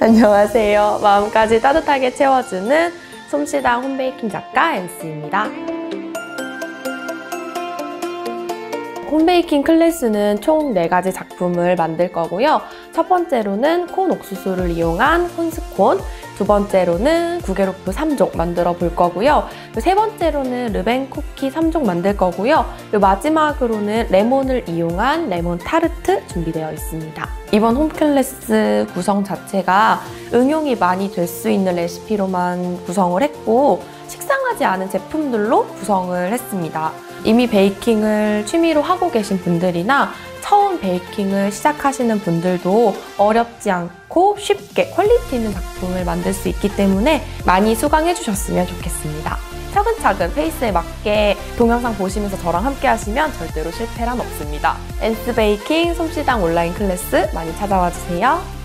안녕하세요. 마음까지 따뜻하게 채워주는 솜씨당 홈베이킹 작가 엔스입니다. 홈베이킹 클래스는 총 4가지 작품을 만들 거고요. 첫 번째로는 corn 옥수수를 이용한 corn scone, 두 번째로는 구겔호프 3종 만들어 볼 거고요. 세 번째로는 르뱅 쿠키 3종 만들 거고요. 마지막으로는 레몬을 이용한 레몬 타르트 준비되어 있습니다. 이번 홈클래스 구성 자체가 응용이 많이 될 수 있는 레시피로만 구성을 했고 식상하지 않은 제품들로 구성을 했습니다. 이미 베이킹을 취미로 하고 계신 분들이나 처음 베이킹을 시작하시는 분들도 어렵지 않고 쉽게 quality 있는 작품을 만들 수 있기 때문에 많이 수강해 주셨으면 좋겠습니다. 차근차근 페이스에 맞게 동영상 보시면서 저랑 함께 하시면 절대로 실패란 없습니다. 엔스 베이킹 솜씨당 온라인 클래스 많이 찾아와 주세요.